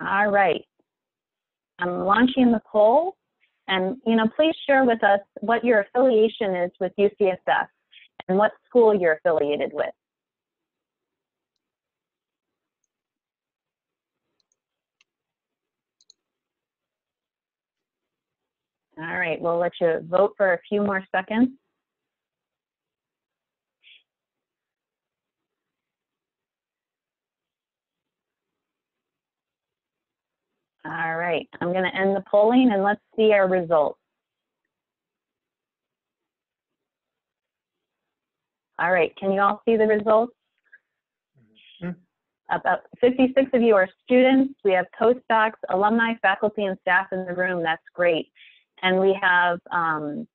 All right. I'm launching the poll. And, you know, please share with us what your affiliation is with UCSF and what school you're affiliated with. All right, we'll let you vote for a few more seconds. All right, I'm going to end the polling and let's see our results. All right, can you all see the results? Mm -hmm. About 56 of you are students. We have postdocs, alumni, faculty, and staff in the room. That's great. And we have um,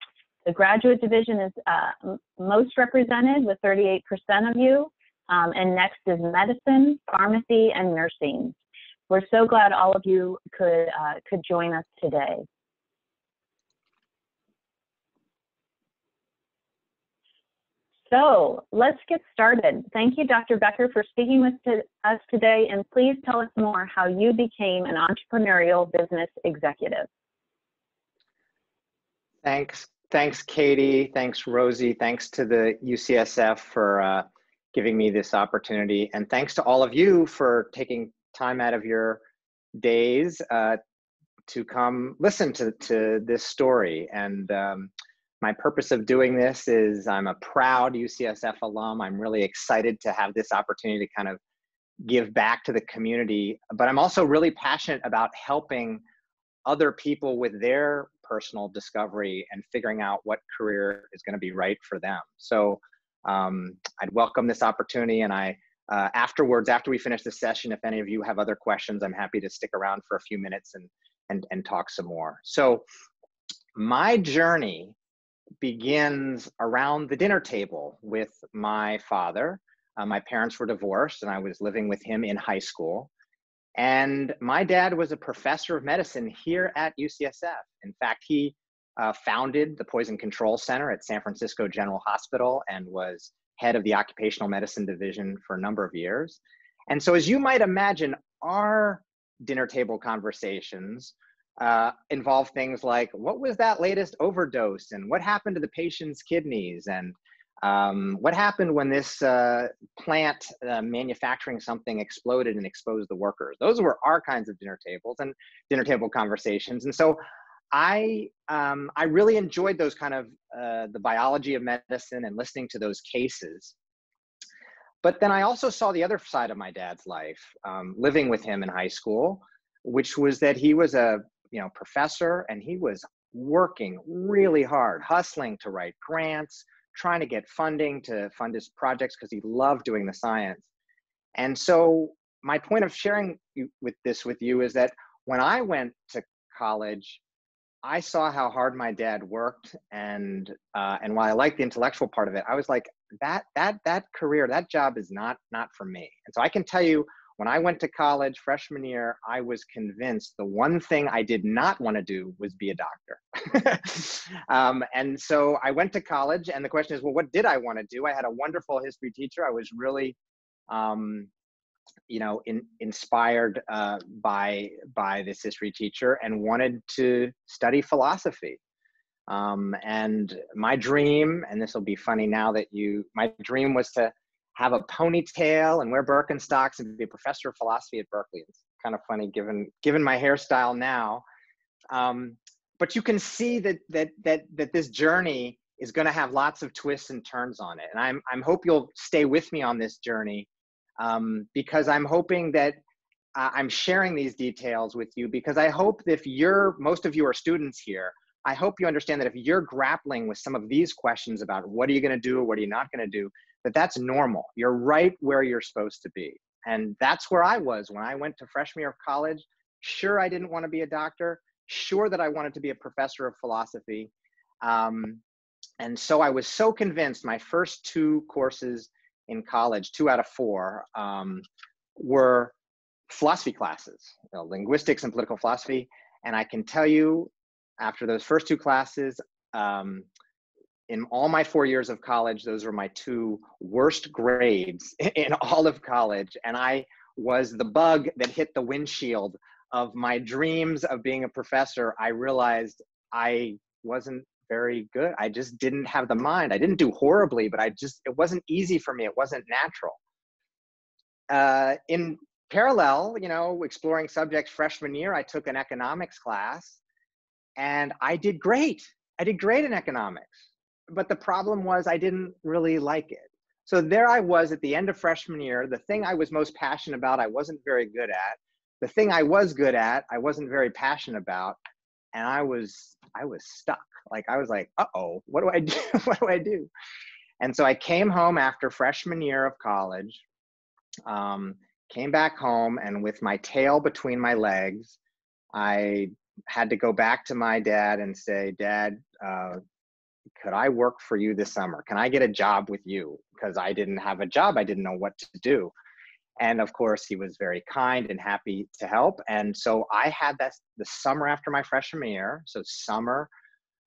the graduate division is uh, most represented with 38% of you. Um, and next is medicine, pharmacy, and nursing. We're so glad all of you could, uh, could join us today. So let's get started. Thank you, Dr. Becker, for speaking with us today, and please tell us more how you became an entrepreneurial business executive. Thanks, thanks, Katie. Thanks, Rosie. Thanks to the UCSF for uh, giving me this opportunity, and thanks to all of you for taking time out of your days uh, to come listen to, to this story. And um, my purpose of doing this is I'm a proud UCSF alum. I'm really excited to have this opportunity to kind of give back to the community, but I'm also really passionate about helping other people with their personal discovery and figuring out what career is going to be right for them. So um, I'd welcome this opportunity and I uh, afterwards, after we finish the session, if any of you have other questions, I'm happy to stick around for a few minutes and, and, and talk some more. So my journey begins around the dinner table with my father. Uh, my parents were divorced and I was living with him in high school. And my dad was a professor of medicine here at UCSF. In fact, he uh, founded the Poison Control Center at San Francisco General Hospital and was head of the occupational medicine division for a number of years. And so, as you might imagine, our dinner table conversations uh, involve things like what was that latest overdose and what happened to the patient's kidneys and um, what happened when this uh, plant uh, manufacturing something exploded and exposed the workers. Those were our kinds of dinner tables and dinner table conversations. And so I um, I really enjoyed those kind of uh, the biology of medicine and listening to those cases. But then I also saw the other side of my dad's life, um, living with him in high school, which was that he was a you know professor and he was working really hard, hustling to write grants, trying to get funding to fund his projects because he loved doing the science. And so my point of sharing with this with you is that when I went to college, I saw how hard my dad worked, and uh, and while I liked the intellectual part of it, I was like that that that career, that job is not not for me. And so I can tell you, when I went to college freshman year, I was convinced the one thing I did not want to do was be a doctor. um, and so I went to college, and the question is, well, what did I want to do? I had a wonderful history teacher. I was really um, you know in, inspired uh, by by this history teacher and wanted to study philosophy. Um, and my dream and this will be funny now that you my dream was to have a ponytail and wear birkenstocks and be a professor of philosophy at berkeley. It's kind of funny given given my hairstyle now. Um, but you can see that that that that this journey is going to have lots of twists and turns on it. And i'm i'm hope you'll stay with me on this journey um, because I'm hoping that uh, I'm sharing these details with you because I hope that if you're, most of you are students here, I hope you understand that if you're grappling with some of these questions about what are you going to do or what are you not going to do, that that's normal. You're right where you're supposed to be. And that's where I was when I went to freshman year of college. Sure, I didn't want to be a doctor. Sure, that I wanted to be a professor of philosophy. Um, and so I was so convinced my first two courses in college, two out of four, um, were philosophy classes, you know, linguistics and political philosophy. And I can tell you, after those first two classes, um, in all my four years of college, those were my two worst grades in all of college. And I was the bug that hit the windshield of my dreams of being a professor, I realized I wasn't very good. I just didn't have the mind. I didn't do horribly, but I just, it wasn't easy for me. It wasn't natural. Uh, in parallel, you know, exploring subjects freshman year, I took an economics class and I did great. I did great in economics. But the problem was I didn't really like it. So there I was at the end of freshman year. The thing I was most passionate about, I wasn't very good at. The thing I was good at, I wasn't very passionate about. And I was, I was stuck. Like I was like, uh-oh, what do I do? what do I do? And so I came home after freshman year of college, um, came back home, and with my tail between my legs, I had to go back to my dad and say, Dad, uh, could I work for you this summer? Can I get a job with you? Because I didn't have a job, I didn't know what to do. And of course, he was very kind and happy to help. And so I had that the summer after my freshman year. So summer,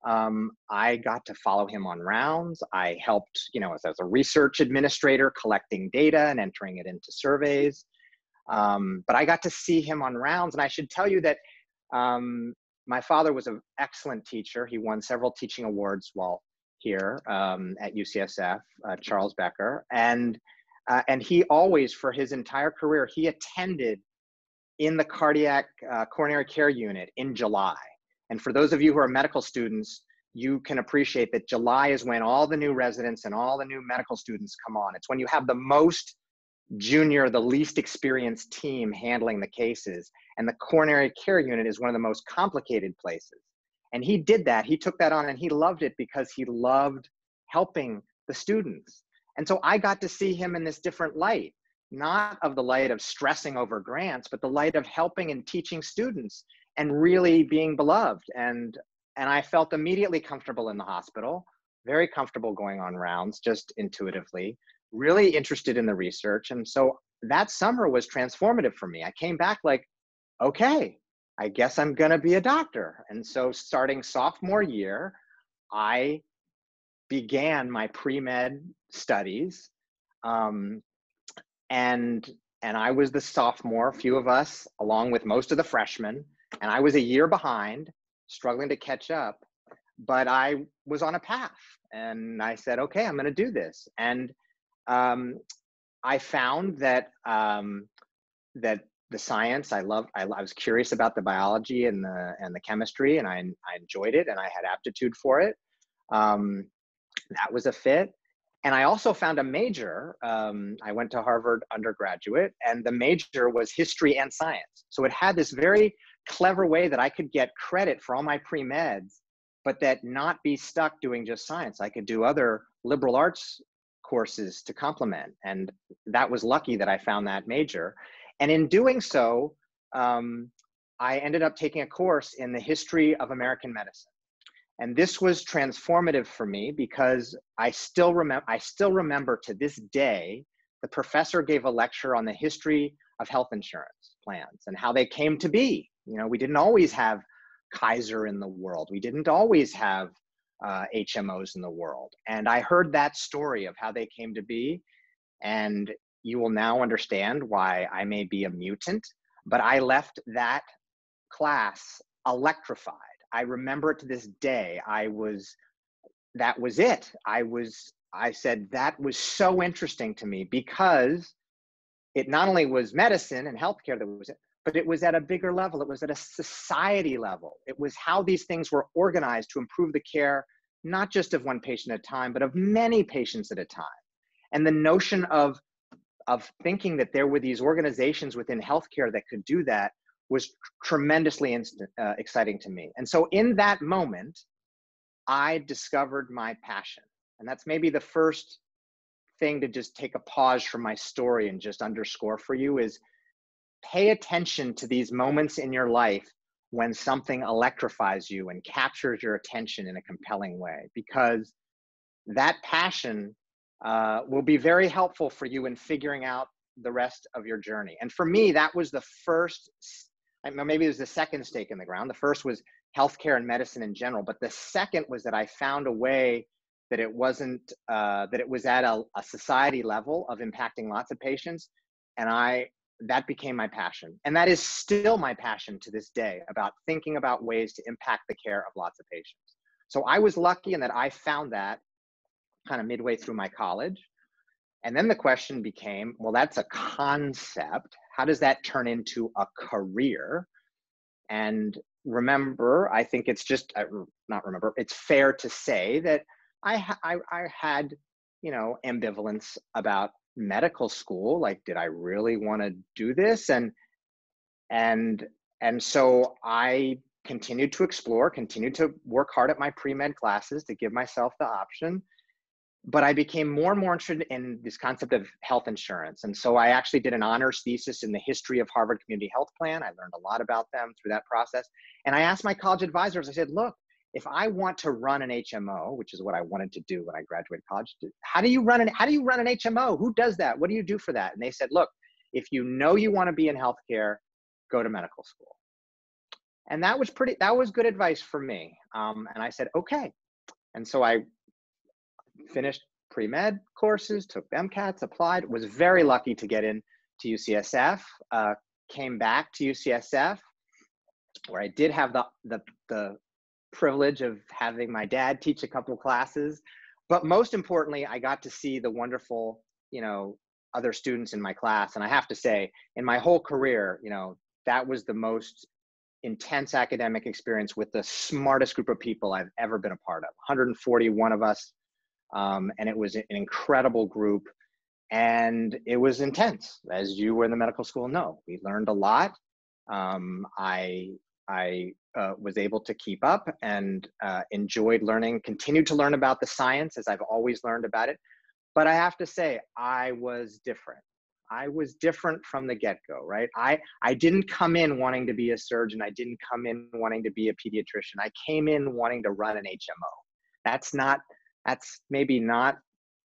um, I got to follow him on rounds. I helped, you know, as, as a research administrator, collecting data and entering it into surveys. Um, but I got to see him on rounds. And I should tell you that um, my father was an excellent teacher. He won several teaching awards while here um, at UCSF, uh, Charles Becker, and uh, and he always, for his entire career, he attended in the cardiac uh, coronary care unit in July. And for those of you who are medical students, you can appreciate that July is when all the new residents and all the new medical students come on. It's when you have the most junior, the least experienced team handling the cases. And the coronary care unit is one of the most complicated places. And he did that. He took that on and he loved it because he loved helping the students. And so I got to see him in this different light, not of the light of stressing over grants, but the light of helping and teaching students and really being beloved. And and I felt immediately comfortable in the hospital, very comfortable going on rounds just intuitively really interested in the research. And so that summer was transformative for me. I came back like, okay, I guess I'm going to be a doctor. And so starting sophomore year, I began my pre-med studies. Um, and and I was the sophomore, a few of us, along with most of the freshmen, and I was a year behind, struggling to catch up. But I was on a path, and I said, okay, I'm going to do this. And um, I found that um, that the science I love. I, I, was curious about the biology and the and the chemistry, and I I enjoyed it, and I had aptitude for it. Um, that was a fit. And I also found a major. Um, I went to Harvard undergraduate, and the major was history and science. So it had this very clever way that I could get credit for all my pre meds, but that not be stuck doing just science. I could do other liberal arts courses to complement. And that was lucky that I found that major. And in doing so, um, I ended up taking a course in the history of American medicine. And this was transformative for me because I still I still remember to this day the professor gave a lecture on the history of health insurance plans and how they came to be. You know, we didn't always have Kaiser in the world. We didn't always have uh, HMOs in the world. And I heard that story of how they came to be. And you will now understand why I may be a mutant, but I left that class electrified. I remember it to this day. I was, that was it. I was, I said, that was so interesting to me because it not only was medicine and healthcare that was it, but it was at a bigger level. It was at a society level. It was how these things were organized to improve the care, not just of one patient at a time, but of many patients at a time. And the notion of, of thinking that there were these organizations within healthcare that could do that was tremendously uh, exciting to me. And so in that moment, I discovered my passion. And that's maybe the first thing to just take a pause from my story and just underscore for you is pay attention to these moments in your life when something electrifies you and captures your attention in a compelling way because that passion uh, will be very helpful for you in figuring out the rest of your journey. And for me that was the first I mean, maybe it was the second stake in the ground. The first was healthcare and medicine in general but the second was that i found a way that it wasn't uh, that it was at a, a society level of impacting lots of patients and i that became my passion. And that is still my passion to this day about thinking about ways to impact the care of lots of patients. So I was lucky in that I found that kind of midway through my college. And then the question became well, that's a concept. How does that turn into a career? And remember, I think it's just, uh, not remember, it's fair to say that I, I, I had, you know, ambivalence about medical school like did i really want to do this? And and and so i continued to explore continued to work hard at my pre-med classes to give myself the option but i became more and more interested in this concept of health insurance. And so i actually did an honors thesis in the history of harvard community health plan. I learned a lot about them through that process. And i asked my college advisors i said look if I want to run an HMO, which is what I wanted to do when I graduated college, how do you run an how do you run an HMO? Who does that? What do you do for that? And they said, look, if you know you want to be in healthcare, go to medical school. And that was pretty that was good advice for me. Um, and I said, okay. And so I finished pre-med courses, took MCATs, applied, was very lucky to get in to UCSF, uh, came back to UCSF, where I did have the, the, the privilege of having my dad teach a couple classes but most importantly i got to see the wonderful you know other students in my class. And i have to say in my whole career you know that was the most intense academic experience with the smartest group of people i've ever been a part of 141 of us. Um, and it was an incredible group. And it was intense as you were in the medical school know. We learned a lot. Um, i I uh, was able to keep up and uh, enjoyed learning, continued to learn about the science as I've always learned about it. But I have to say, I was different. I was different from the get go, right? I, I didn't come in wanting to be a surgeon. I didn't come in wanting to be a pediatrician. I came in wanting to run an HMO. That's not, that's maybe not,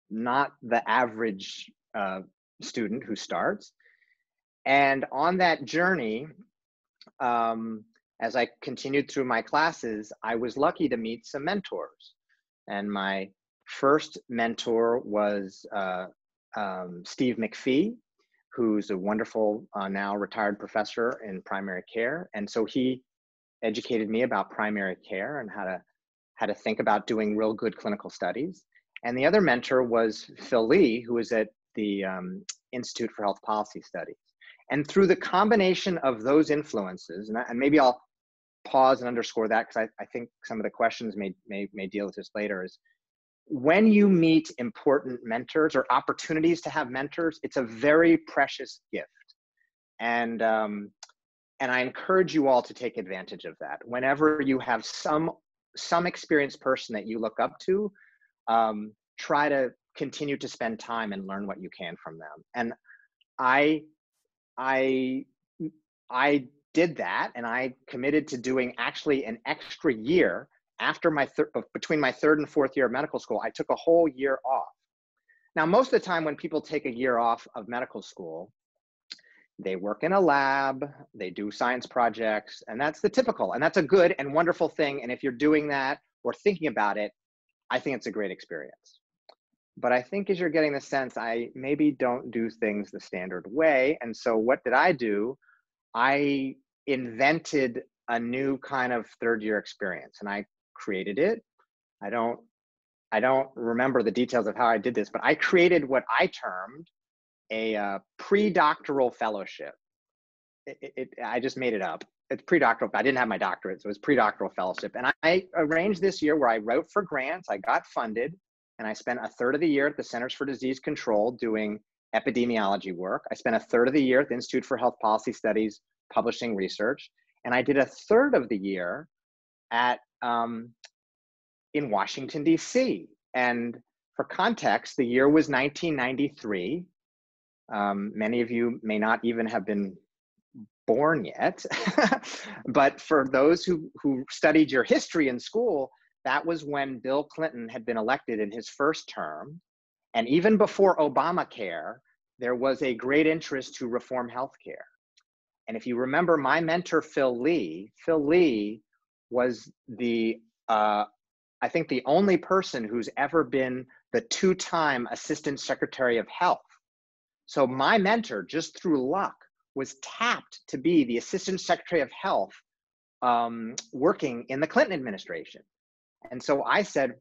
not the average uh, student who starts. And on that journey, um, as I continued through my classes, I was lucky to meet some mentors. And my first mentor was uh, um, Steve McPhee, who's a wonderful uh, now retired professor in primary care. And so he educated me about primary care and how to how to think about doing real good clinical studies. And the other mentor was Phil Lee, who was at the um, Institute for Health Policy Studies. And through the combination of those influences, and, I, and maybe I'll pause and underscore that because I, I think some of the questions may, may, may deal with this later is when you meet important mentors or opportunities to have mentors, it's a very precious gift. And, um, and I encourage you all to take advantage of that. Whenever you have some, some experienced person that you look up to, um, try to continue to spend time and learn what you can from them. And I, I, I did that and I committed to doing actually an extra year after my third, uh, between my third and fourth year of medical school. I took a whole year off. Now, most of the time when people take a year off of medical school, they work in a lab, they do science projects, and that's the typical. And that's a good and wonderful thing. And if you're doing that or thinking about it, I think it's a great experience. But I think as you're getting the sense, I maybe don't do things the standard way. And so what did I do? I invented a new kind of third year experience and I created it. I don't I don't remember the details of how I did this, but I created what I termed a uh, pre-doctoral fellowship. It, it, it, I just made it up. It's pre-doctoral. I didn't have my doctorate, so it was pre-doctoral fellowship. And I, I arranged this year where I wrote for grants. I got funded, and I spent a third of the year at the Centers for Disease Control doing epidemiology work. I spent a third of the year at the Institute for Health Policy Studies publishing research. And I did a third of the year at um, in Washington, D.C. And for context, the year was 1993. Um, many of you may not even have been born yet. but for those who, who studied your history in school, that was when Bill Clinton had been elected in his first term. And even before Obamacare, there was a great interest to reform healthcare. And if you remember my mentor, Phil Lee, Phil Lee was the, uh, I think, the only person who's ever been the two time Assistant Secretary of Health. So my mentor, just through luck, was tapped to be the Assistant Secretary of Health um, working in the Clinton administration. And so I said,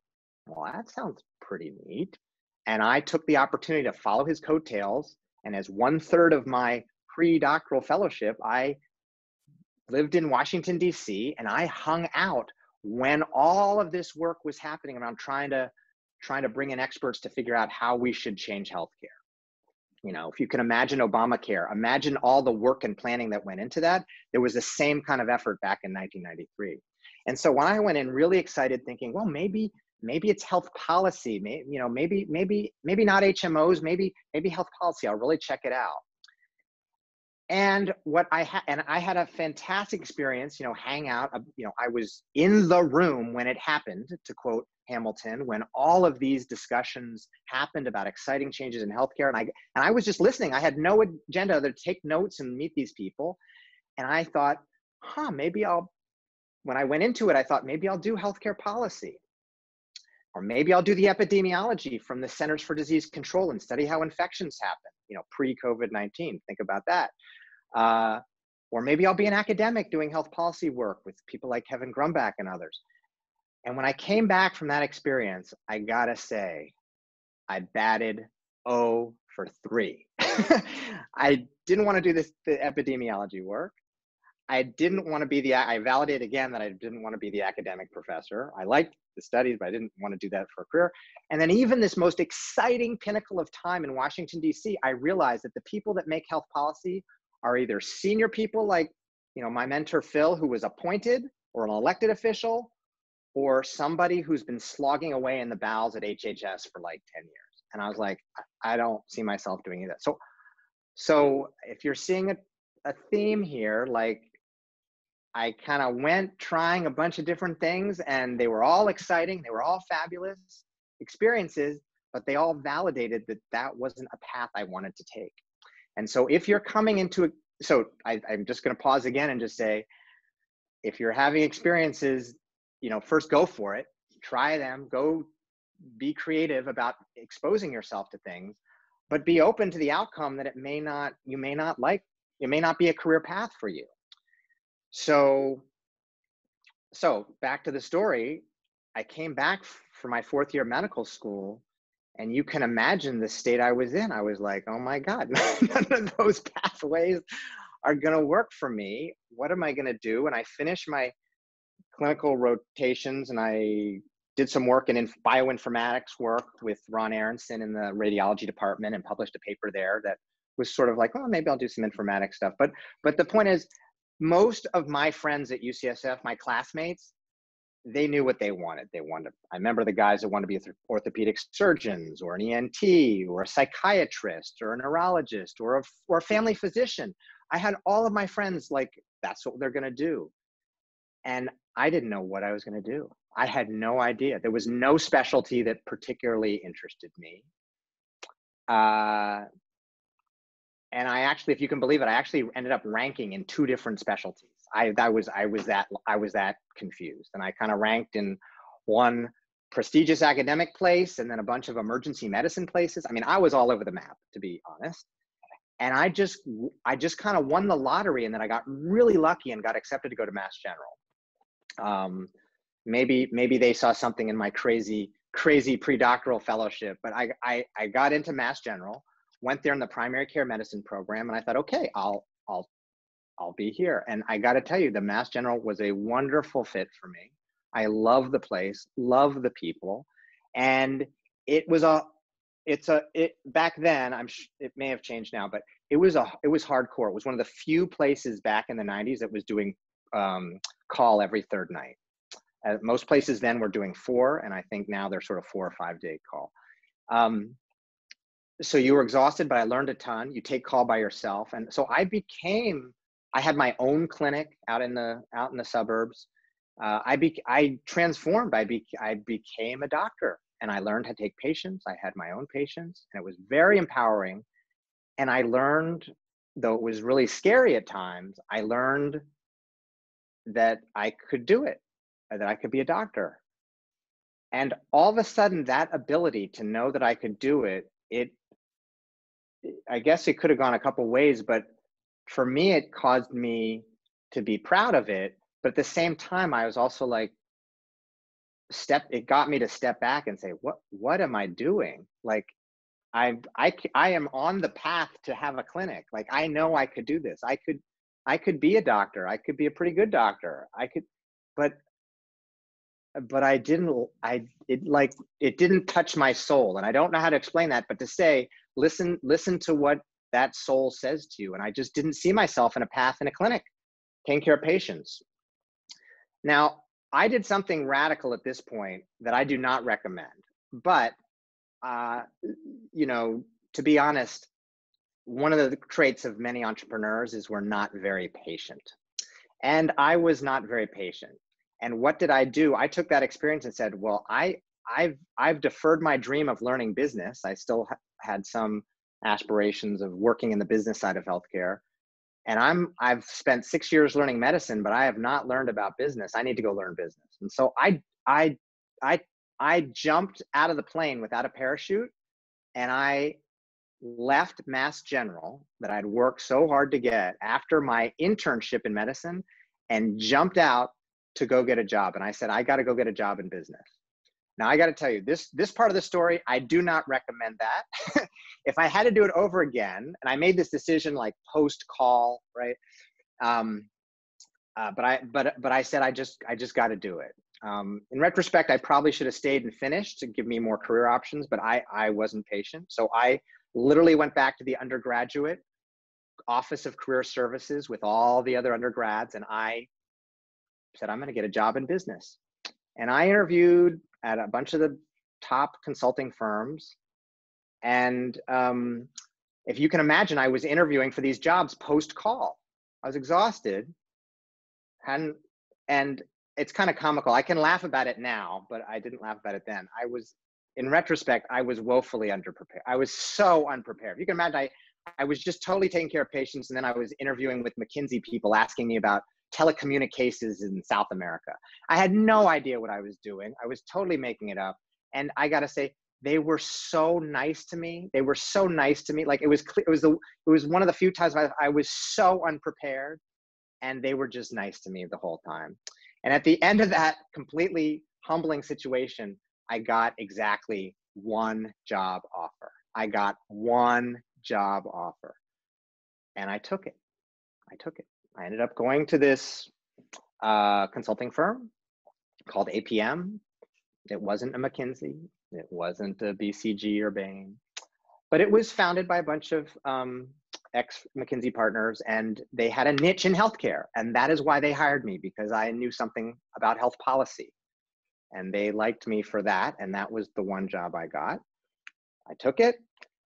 well, that sounds pretty neat. And I took the opportunity to follow his coattails. And as one third of my pre doctoral fellowship, I lived in Washington, D.C., and I hung out when all of this work was happening around trying to trying to bring in experts to figure out how we should change healthcare. You know, if you can imagine Obamacare, imagine all the work and planning that went into that. There was the same kind of effort back in 1993. And so when I went in really excited thinking, well, maybe maybe it's health policy, maybe, you know, maybe maybe maybe not HMOs, maybe maybe health policy. I'll really check it out and what i had and i had a fantastic experience you know hang out uh, you know i was in the room when it happened to quote hamilton when all of these discussions happened about exciting changes in healthcare and i and i was just listening i had no agenda other to take notes and meet these people and i thought huh maybe i'll when i went into it i thought maybe i'll do healthcare policy or maybe i'll do the epidemiology from the centers for disease control and study how infections happen you know pre covid-19 think about that uh, or maybe I'll be an academic doing health policy work with people like Kevin Grumbach and others. And when I came back from that experience, I gotta say, I batted O for three. I didn't want to do this the epidemiology work. I didn't want to be the, I validated again that I didn't want to be the academic professor. I liked the studies, but I didn't want to do that for a career. And then even this most exciting pinnacle of time in Washington, DC, I realized that the people that make health policy are either senior people like you know my mentor phil who was appointed or an elected official or somebody who's been slogging away in the bowels at hhs for like 10 years and i was like i don't see myself doing that so so if you're seeing a, a theme here like i kind of went trying a bunch of different things and they were all exciting they were all fabulous experiences but they all validated that that wasn't a path i wanted to take and so if you're coming into it, so I, I'm just going to pause again and just say, if you're having experiences, you know, first go for it, try them, go be creative about exposing yourself to things, but be open to the outcome that it may not, you may not like, it may not be a career path for you. So, so back to the story, I came back for my fourth year medical school and you can imagine the state I was in. I was like, oh my God, none of those pathways are going to work for me. What am I going to do? And I finished my clinical rotations and I did some work in bioinformatics work with Ron Arenson in the radiology department and published a paper there that was sort of like, oh, maybe I'll do some informatics stuff. But but the point is, most of my friends at UCSF, my classmates, they knew what they wanted. They wanted, I remember the guys that wanted to be orthopedic surgeons or an ENT or a psychiatrist or a neurologist or a, or a family physician. I had all of my friends like, that's what they're going to do. And I didn't know what I was going to do. I had no idea. There was no specialty that particularly interested me. Uh, and I actually, if you can believe it, I actually ended up ranking in two different specialties. I that was I was that I was that confused, and I kind of ranked in one prestigious academic place and then a bunch of emergency medicine places. I mean, I was all over the map to be honest. And I just I just kind of won the lottery, and then I got really lucky and got accepted to go to Mass General. Um, maybe maybe they saw something in my crazy crazy pre-doctoral fellowship, but I, I I got into Mass General, went there in the primary care medicine program, and I thought, okay, I'll I'll I'll be here. And I got to tell you, the Mass General was a wonderful fit for me. I love the place, love the people, and it was a, it's a, it back then. I'm, sh- it may have changed now, but it was a, it was hardcore. It was one of the few places back in the '90s that was doing um, call every third night. Uh, most places then were doing four, and I think now they're sort of four or five day call. Um, so you were exhausted, but I learned a ton. You take call by yourself, and so I became I had my own clinic out in the out in the suburbs. Uh, I be I transformed. I be I became a doctor, and I learned how to take patients. I had my own patients, and it was very empowering. And I learned, though it was really scary at times, I learned that I could do it, that I could be a doctor. And all of a sudden, that ability to know that I could do it, it I guess it could have gone a couple ways, but for me, it caused me to be proud of it. But at the same time, I was also like, step, it got me to step back and say, what, what am I doing? Like, I, I, I am on the path to have a clinic. Like, I know I could do this. I could, I could be a doctor. I could be a pretty good doctor. I could, but but I didn't I it like it didn't touch my soul and I don't know how to explain that but to say listen listen to what that soul says to you and I just didn't see myself in a path in a clinic taking care of patients. Now, I did something radical at this point that I do not recommend. But uh you know, to be honest, one of the traits of many entrepreneurs is we're not very patient. And I was not very patient. And what did I do? I took that experience and said, well, I I've I've deferred my dream of learning business. I still had some aspirations of working in the business side of healthcare. And I'm I've spent 6 years learning medicine, but I have not learned about business. I need to go learn business. And so I I I I jumped out of the plane without a parachute and I left Mass General that I'd worked so hard to get after my internship in medicine and jumped out to go get a job. And I said, I got to go get a job in business. Now I got to tell you this this part of the story, I do not recommend that. if I had to do it over again, and I made this decision like post call, right? Um, uh, but I but but I said I just I just got to do it. Um, in retrospect, I probably should have stayed and finished to give me more career options, but I I wasn't patient, so I literally went back to the undergraduate office of career services with all the other undergrads and i said i'm going to get a job in business and i interviewed at a bunch of the top consulting firms. And um, if you can imagine i was interviewing for these jobs post call i was exhausted. And and it's kind of comical. I can laugh about it now but i didn't laugh about it then. I was in retrospect, I was woefully underprepared. I was so unprepared. You can imagine I, I was just totally taking care of patients, and then I was interviewing with McKinsey people asking me about telecommunications in South America. I had no idea what I was doing. I was totally making it up. And I got to say, they were so nice to me. They were so nice to me. Like it was, clear, it was the, it was one of the few times I, I was so unprepared, and they were just nice to me the whole time. And at the end of that completely humbling situation, I got exactly one job offer. I got one job offer. And I took it. I took it. I ended up going to this uh, consulting firm called APM. It wasn't a McKinsey, it wasn't a BCG or Bain, but it was founded by a bunch of um, ex McKinsey partners, and they had a niche in healthcare. And that is why they hired me because I knew something about health policy and they liked me for that and that was the one job i got i took it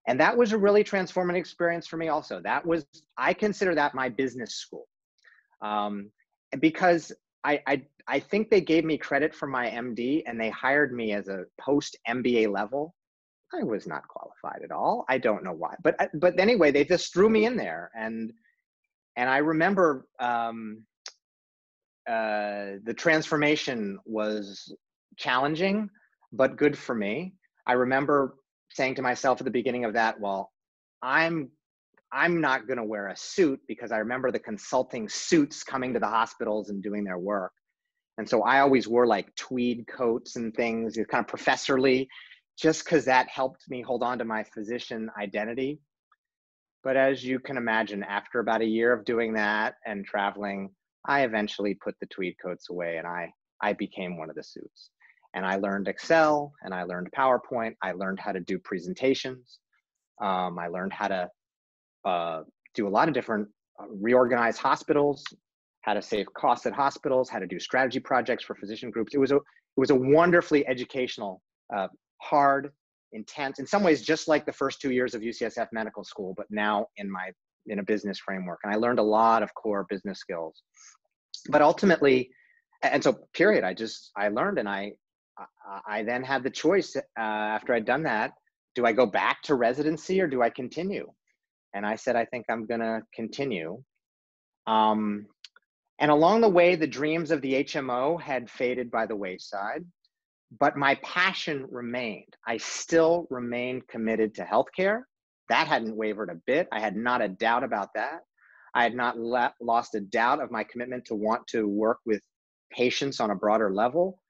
and that was a really transformative experience for me also that was i consider that my business school um, because I, I i think they gave me credit for my md and they hired me as a post mba level. I was not qualified at all. I don't know why but uh, but anyway they just threw me in there. And and i remember um, uh, the transformation was challenging, but good for me. I remember saying to myself at the beginning of that, well, I'm I'm not going to wear a suit because I remember the consulting suits coming to the hospitals and doing their work. And so I always wore like tweed coats and things, kind of professorly, just because that helped me hold on to my physician identity. But as you can imagine, after about a year of doing that and traveling, I eventually put the tweed coats away and I, I became one of the suits and I learned Excel and I learned PowerPoint. I learned how to do presentations. Um, I learned how to uh, do a lot of different uh, reorganize hospitals, how to save costs at hospitals, how to do strategy projects for physician groups. It was a it was a wonderfully educational, uh, hard, intense. In some ways, just like the first two years of UCSF medical school, but now in my in a business framework. And I learned a lot of core business skills. But ultimately, and so period, I just I learned and I I then had the choice uh, after I'd done that do I go back to residency or do I continue? And I said, I think I'm going to continue. Um, and along the way, the dreams of the HMO had faded by the wayside, but my passion remained. I still remained committed to healthcare. That hadn't wavered a bit. I had not a doubt about that. I had not lost a doubt of my commitment to want to work with patients on a broader level.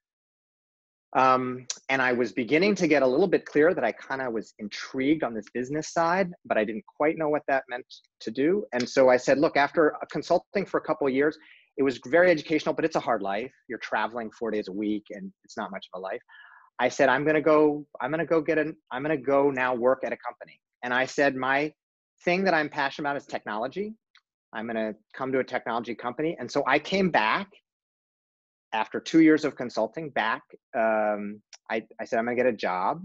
Um, and I was beginning to get a little bit clear that I kind of was intrigued on this business side, but I didn't quite know what that meant to do. And so I said, look, after consulting for a couple years, it was very educational, but it's a hard life. You're traveling four days a week and it's not much of a life. I said, I'm going to go, I'm going to go get an, I'm going to go now work at a company. And I said, my thing that I'm passionate about is technology. I'm going to come to a technology company. And so I came back after two years of consulting back, um, I, I said, I'm going to get a job.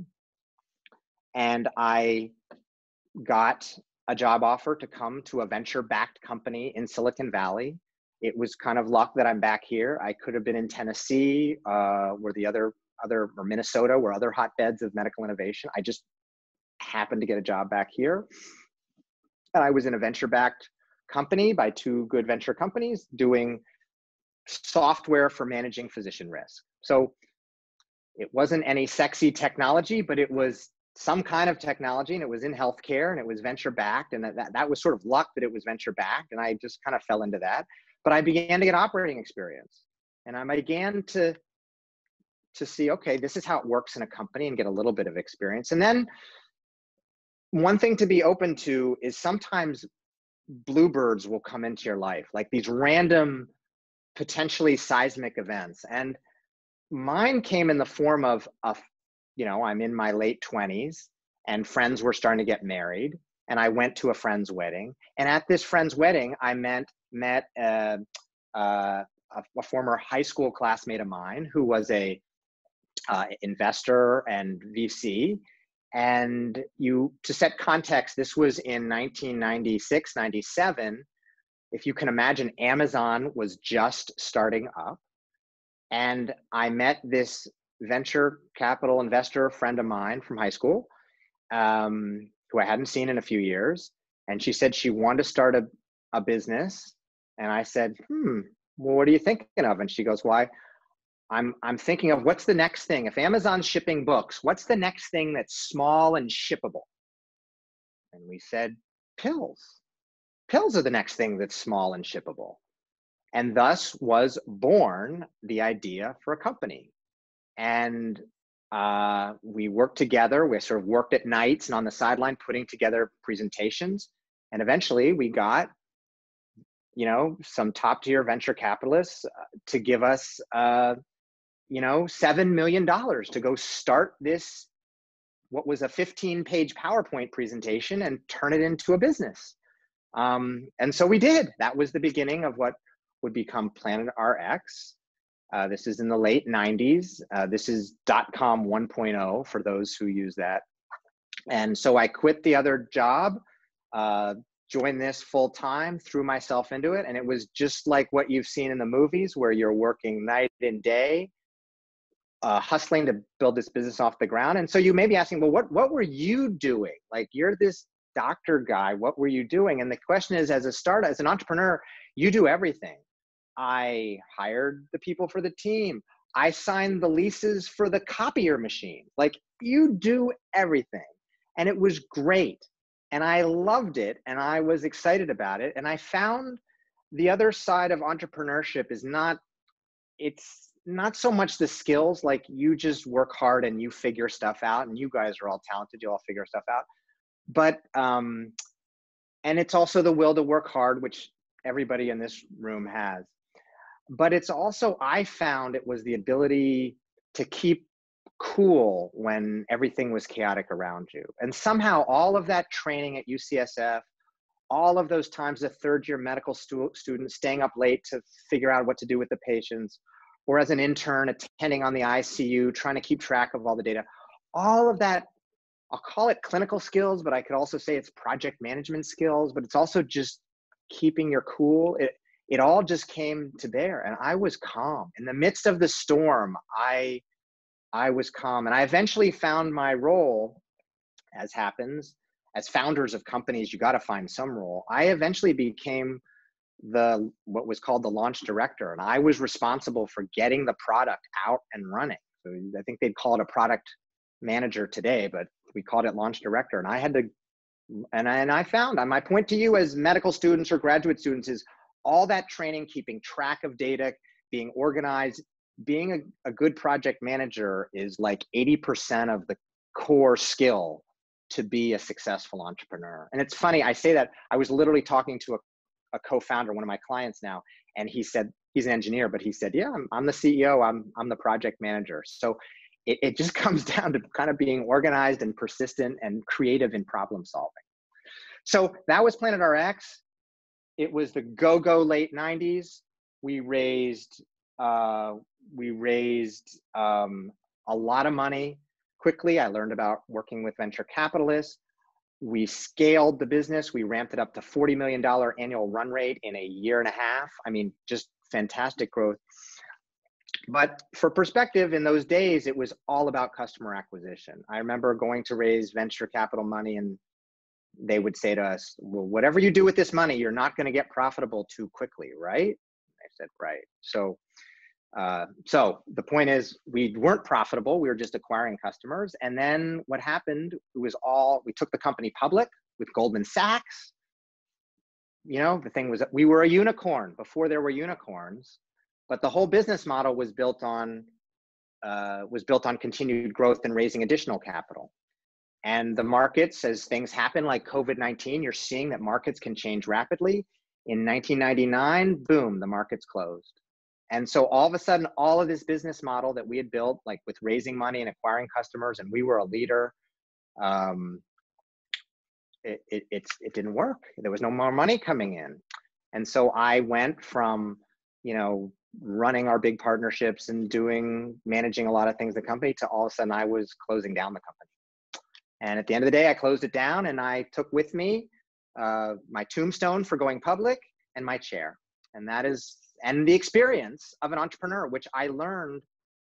And I got a job offer to come to a venture backed company in Silicon Valley. It was kind of luck that I'm back here. I could have been in Tennessee, uh, where the other other or Minnesota, where other hotbeds of medical innovation. I just happened to get a job back here. And I was in a venture backed company by two good venture companies doing software for managing physician risk. So it wasn't any sexy technology, but it was some kind of technology and it was in healthcare and it was venture backed. And that, that, that was sort of luck that it was venture backed. And I just kind of fell into that. But I began to get operating experience and I began to to see okay this is how it works in a company and get a little bit of experience and then one thing to be open to is sometimes bluebirds will come into your life like these random potentially seismic events. And mine came in the form of, a, you know, I'm in my late 20s and friends were starting to get married. And I went to a friend's wedding. And at this friend's wedding, I met, met a, a, a former high school classmate of mine who was a uh, investor and VC. And you, to set context, this was in 1996, 97 if you can imagine, Amazon was just starting up. And I met this venture capital investor friend of mine from high school, um, who I hadn't seen in a few years. And she said she wanted to start a, a business. And I said, hmm, well, what are you thinking of? And she goes, why? I'm, I'm thinking of what's the next thing? If Amazon's shipping books, what's the next thing that's small and shippable? And we said, pills pills are the next thing that's small and shippable. And thus was born the idea for a company. And uh, we worked together. We sort of worked at nights and on the sideline putting together presentations. And eventually we got, you know, some top tier venture capitalists uh, to give us, uh, you know, $7 million to go start this, what was a 15 page PowerPoint presentation and turn it into a business. Um, and so we did. That was the beginning of what would become Planet RX. Uh, this is in the late 90s. Uh, this is dot .com 1.0 for those who use that. And so I quit the other job, uh, joined this full time, threw myself into it, and it was just like what you've seen in the movies, where you're working night and day, uh, hustling to build this business off the ground. And so you may be asking, well, what what were you doing? Like you're this doctor guy what were you doing? And the question is as a startup as an entrepreneur you do everything. I hired the people for the team. I signed the leases for the copier machine. Like you do everything. And it was great. And i loved it and i was excited about it. And i found the other side of entrepreneurship is not it's not so much the skills like you just work hard and you figure stuff out and you guys are all talented you all figure stuff out but um, and it's also the will to work hard, which everybody in this room has. But it's also I found it was the ability to keep cool when everything was chaotic around you, and somehow all of that training at UCSF. All of those times, a third year medical stu- student staying up late to figure out what to do with the patients, or as an intern attending on the ICU, trying to keep track of all the data. All of that I'll call it clinical skills, but I could also say it's project management skills, but it's also just keeping your cool. It, it all just came to bear and I was calm. In the midst of the storm, I I was calm and I eventually found my role as happens as founders of companies you got to find some role. I eventually became the what was called the launch director and I was responsible for getting the product out and running. So I think they'd call it a product manager today, but we called it launch director and i had to and I, and I found, my point to you as medical students or graduate students is all that training, keeping track of data, being organized, being a, a good project manager is like 80% of the core skill to be a successful entrepreneur. And it's funny, I say that I was literally talking to a, a co-founder, one of my clients now, and he said, he's an engineer, but he said, yeah, I'm, I'm the CEO, I'm, I'm the project manager. So it, it just comes down to kind of being organized and persistent and creative in problem solving. So that was Planet RX. It was the go-go late 90s. We raised uh, we raised um, a lot of money quickly. I learned about working with venture capitalists. We scaled the business. We ramped it up to $40 million annual run rate in a year and a half. I mean, just fantastic growth. But for perspective, in those days, it was all about customer acquisition. I remember going to raise venture capital money and they would say to us, well, whatever you do with this money, you're not going to get profitable too quickly, right? I said, right. So uh, so the point is, we weren't profitable. We were just acquiring customers. And then what happened was all we took the company public with Goldman Sachs. You know, the thing was that we were a unicorn before there were unicorns, but the whole business model was built on uh, was built on continued growth and raising additional capital. And the markets, as things happen like COVID 19, you're seeing that markets can change rapidly. In 1999, boom, the markets closed and so all of a sudden, all of this business model that we had built, like with raising money and acquiring customers, and we were a leader, um, it, it, it, it didn't work. There was no more money coming in. And so I went from, you know, running our big partnerships and doing, managing a lot of things in the company to all of a sudden I was closing down the company. And at the end of the day, I closed it down and I took with me uh, my tombstone for going public and my chair. And that is and the experience of an entrepreneur, which I learned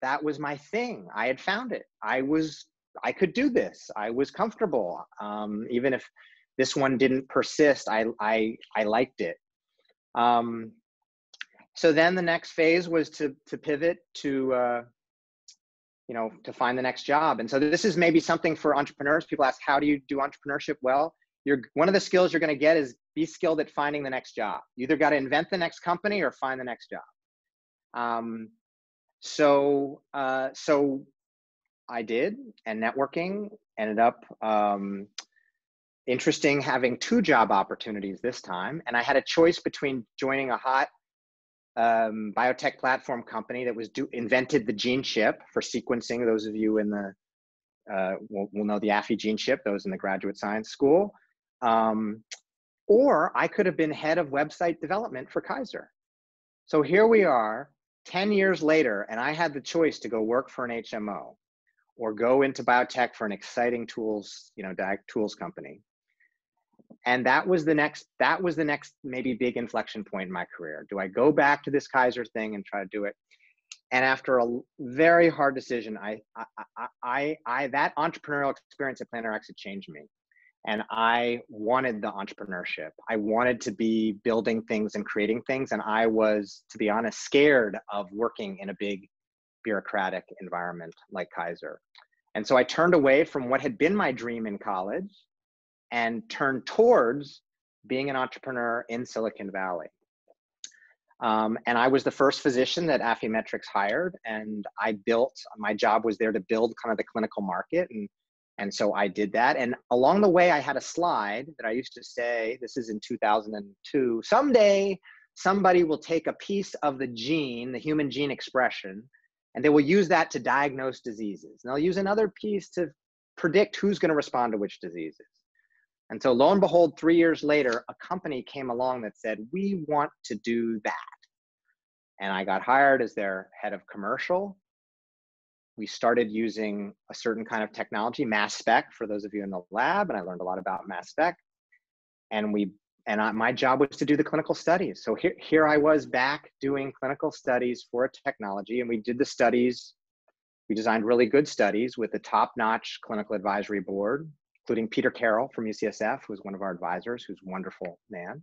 that was my thing. I had found it. I was, I could do this. I was comfortable. Um, even if this one didn't persist, I, I, I liked it. Um, so then the next phase was to, to pivot to, uh, you know, to find the next job. And so this is maybe something for entrepreneurs. People ask, how do you do entrepreneurship well? You're, one of the skills you're going to get is be skilled at finding the next job. You either got to invent the next company or find the next job. Um, so, uh, so I did, and networking ended up um, interesting having two job opportunities this time. And I had a choice between joining a hot um, biotech platform company that was do, invented the gene chip for sequencing. Those of you in the uh, will, will know the Affy gene chip. Those in the graduate science school. Um, or I could have been head of website development for Kaiser. So here we are 10 years later, and I had the choice to go work for an HMO or go into biotech for an exciting tools, you know, tools company. And that was the next, that was the next maybe big inflection point in my career. Do I go back to this Kaiser thing and try to do it? And after a very hard decision, I, I, I, I, that entrepreneurial experience at Planet RX had changed me and I wanted the entrepreneurship. I wanted to be building things and creating things. And I was, to be honest, scared of working in a big bureaucratic environment like Kaiser. And so I turned away from what had been my dream in college and turned towards being an entrepreneur in Silicon Valley. Um, and I was the first physician that Affymetrix hired, and I built. My job was there to build kind of the clinical market and and so I did that. And along the way, I had a slide that I used to say, this is in 2002, someday somebody will take a piece of the gene, the human gene expression, and they will use that to diagnose diseases. And they'll use another piece to predict who's going to respond to which diseases. And so lo and behold, three years later, a company came along that said, we want to do that. And I got hired as their head of commercial we started using a certain kind of technology, mass spec, for those of you in the lab, and I learned a lot about mass spec. And we and I, my job was to do the clinical studies. So here, here I was back doing clinical studies for a technology, and we did the studies. We designed really good studies with the top-notch clinical advisory board, including Peter Carroll from UCSF, who was one of our advisors, who's a wonderful man.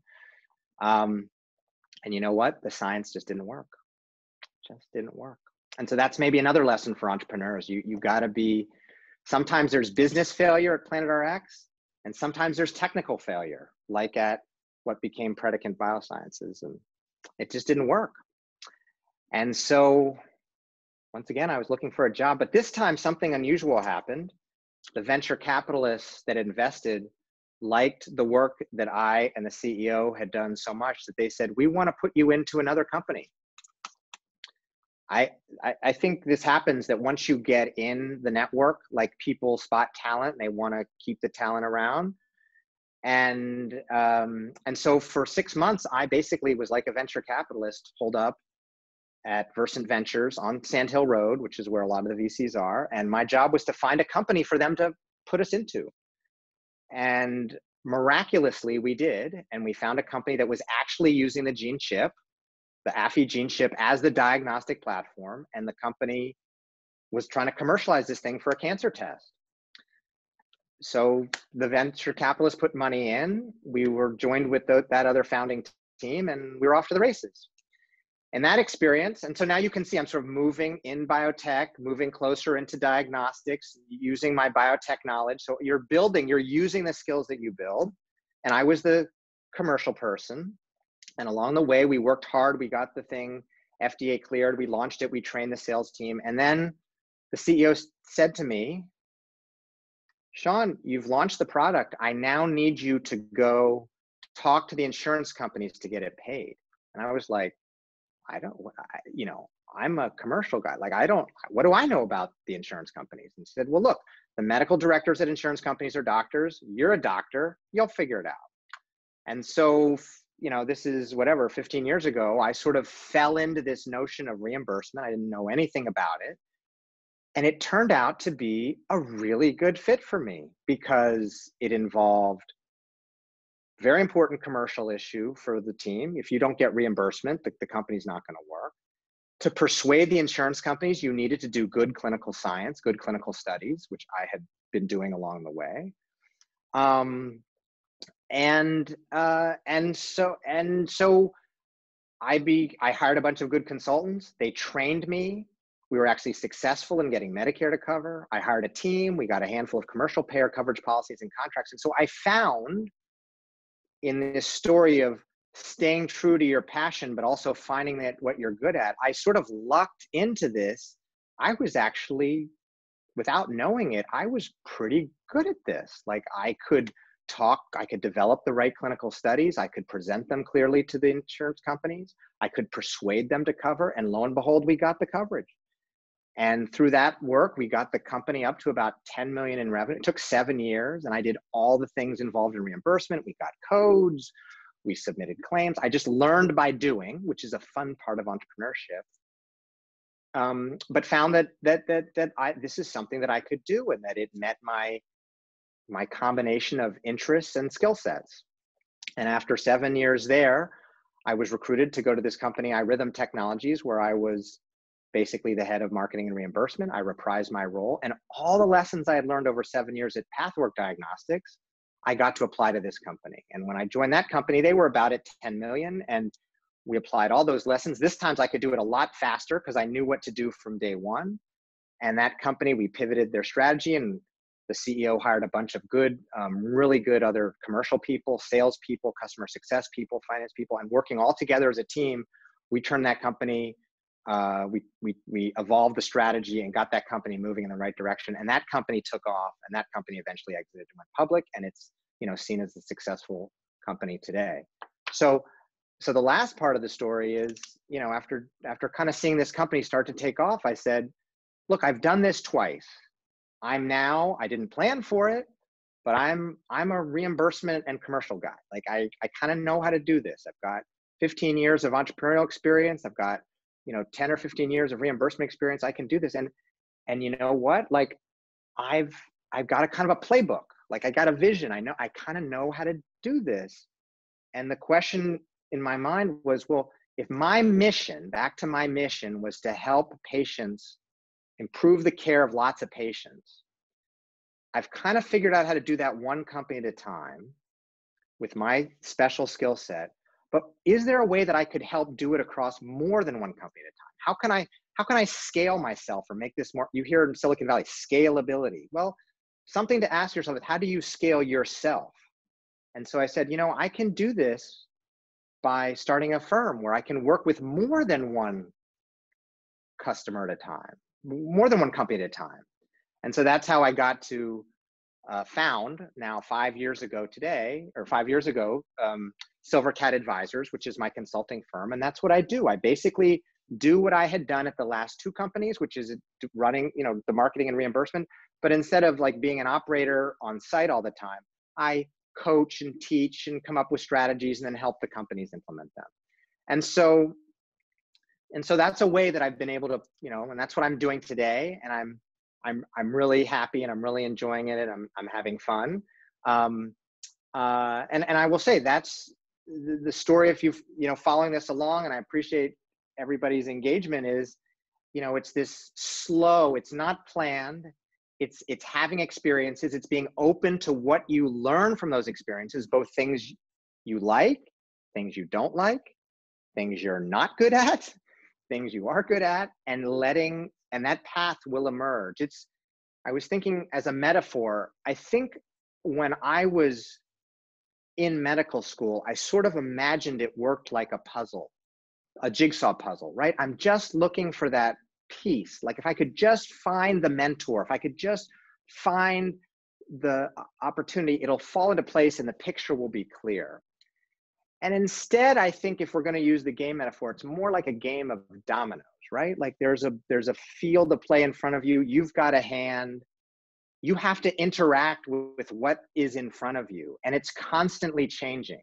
Um, and you know what? The science just didn't work. Just didn't work and so that's maybe another lesson for entrepreneurs you you got to be sometimes there's business failure at planet rx And sometimes there's technical failure, like at what became Predicant Biosciences, and it just didn't work. And so, once again, I was looking for a job, but this time something unusual happened. The venture capitalists that invested liked the work that I and the CEO had done so much that they said, We want to put you into another company. I, I, I think this happens that once you get in the network, like people spot talent, they want to keep the talent around. And um, and so for six months, I basically was like a venture capitalist pulled up at Versant Ventures on Sand Hill Road, which is where a lot of the VCs are. And my job was to find a company for them to put us into. And miraculously, we did. And we found a company that was actually using the gene chip, the Affy gene chip, as the diagnostic platform. And the company was trying to commercialize this thing for a cancer test. So the venture capitalists put money in. We were joined with the, that other founding team, and we were off to the races and that experience. And so now you can see i'm sort of moving in biotech moving closer into diagnostics using my biotech knowledge. So you're building you're using the skills that you build. And i was the commercial person. And along the way we worked hard. We got the thing fda cleared. We launched it. We trained the sales team. And then the ceo said to me Shawn you've launched the product. I now need you to go talk to the insurance companies to get it paid. And i was like I don't, I, you know, I'm a commercial guy. Like, I don't, what do I know about the insurance companies? And said, well, look, the medical directors at insurance companies are doctors. You're a doctor. You'll figure it out. And so, you know, this is whatever, 15 years ago, I sort of fell into this notion of reimbursement. I didn't know anything about it. And it turned out to be a really good fit for me because it involved very important commercial issue for the team. If you don't get reimbursement, the, the company's not going to work. To persuade the insurance companies, you needed to do good clinical science, good clinical studies, which I had been doing along the way. Um, and uh, and so and so I be I hired a bunch of good consultants. They trained me. We were actually successful in getting Medicare to cover. I hired a team. We got a handful of commercial payer coverage policies and contracts. And so I found in this story of staying true to your passion, but also finding that what you're good at, I sort of lucked into this. I was actually, without knowing it, I was pretty good at this. Like I could talk, I could develop the right clinical studies, I could present them clearly to the insurance companies, I could persuade them to cover, and lo and behold, we got the coverage. And through that work, we got the company up to about 10 million in revenue. It took seven years, and I did all the things involved in reimbursement. We got codes, we submitted claims. I just learned by doing, which is a fun part of entrepreneurship. Um, but found that that that that I this is something that I could do, and that it met my my combination of interests and skill sets. And after seven years there, I was recruited to go to this company, iRhythm Technologies, where I was basically the head of marketing and reimbursement. I reprised my role and all the lessons I had learned over seven years at Pathwork Diagnostics, I got to apply to this company. And when I joined that company, they were about at 10 million and we applied all those lessons. This times I could do it a lot faster because I knew what to do from day one. And that company, we pivoted their strategy and the CEO hired a bunch of good, um, really good other commercial people, sales people, customer success people, finance people, and working all together as a team, we turned that company uh, we, we, we evolved the strategy and got that company moving in the right direction. And that company took off and that company eventually exited and went public and it's, you know, seen as a successful company today. So, so the last part of the story is, you know, after, after kind of seeing this company start to take off, I said, look, I've done this twice. I'm now, I didn't plan for it, but I'm, I'm a reimbursement and commercial guy. Like I, I kind of know how to do this. I've got 15 years of entrepreneurial experience. I've got you know 10 or 15 years of reimbursement experience i can do this. And and you know what? Like i've i've got a kind of a playbook. Like i got a vision. I know i kind of know how to do this. And the question in my mind was well if my mission back to my mission was to help patients improve the care of lots of patients i've kind of figured out how to do that one company at a time with my special skill set but is there a way that I could help do it across more than one company at a time? How can I how can I scale myself or make this more? You hear in Silicon Valley scalability. Well, something to ask yourself is how do you scale yourself? And so I said, you know, I can do this by starting a firm where I can work with more than one customer at a time, more than one company at a time. And so that's how I got to uh, found now five years ago today, or five years ago, um, Silvercat Advisors, which is my consulting firm. And that's what I do. I basically do what I had done at the last two companies, which is running, you know, the marketing and reimbursement. But instead of like being an operator on site all the time, I coach and teach and come up with strategies and then help the companies implement them. And so, and so that's a way that I've been able to, you know, and that's what I'm doing today. And I'm, I'm, I'm really happy and I'm really enjoying it and I'm, I'm having fun. Um, uh, and, and I will say that's the, the story. If you've, you know, following this along and I appreciate everybody's engagement is, you know, it's this slow, it's not planned it's it's having experiences it's being open to what you learn from those experiences both things you like things you don't like things you're not good at things you are good at and letting and that path will emerge. It's i was thinking as a metaphor i think when i was in medical school i sort of imagined it worked like a puzzle a jigsaw puzzle right? I'm just looking for that piece. Like if i could just find the mentor if i could just find the opportunity it'll fall into place and the picture will be clear. And instead i think if we're going to use the game metaphor it's more like a game of dominoes right like there's a there's a field of play in front of you you've got a hand you have to interact with what is in front of you and it's constantly changing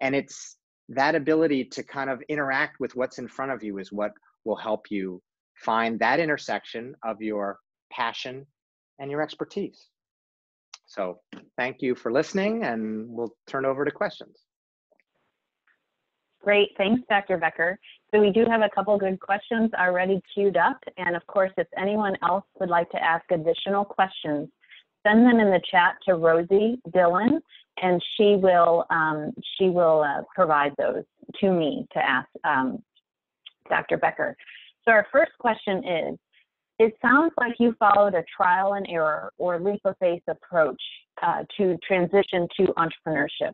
and it's that ability to kind of interact with what's in front of you is what will help you find that intersection of your passion and your expertise. So thank you for listening and we'll turn over to questions. Great, thanks, Dr. Becker. So we do have a couple good questions already queued up. And of course, if anyone else would like to ask additional questions, send them in the chat to Rosie Dillon, and she will um, she will uh, provide those to me to ask um, Dr. Becker. So our first question is, it sounds like you followed a trial and error or leap of faith approach uh, to transition to entrepreneurship.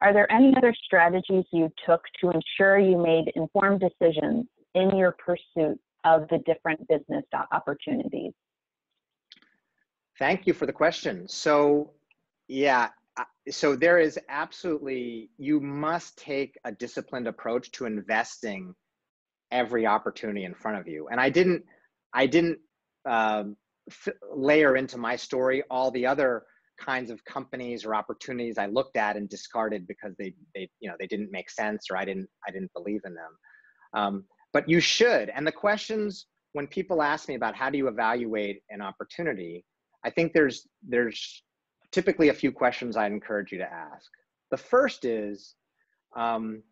Are there any other strategies you took to ensure you made informed decisions in your pursuit of the different business opportunities? Thank you for the question. So, yeah, so there is absolutely, you must take a disciplined approach to investing every opportunity in front of you. And I didn't, I didn't um, f- layer into my story all the other kinds of companies or opportunities I looked at and discarded because they, they, you know, they didn't make sense or I didn't, I didn't believe in them. Um, but you should. And the questions when people ask me about how do you evaluate an opportunity, I think there's, there's typically a few questions I'd encourage you to ask. The first is, um,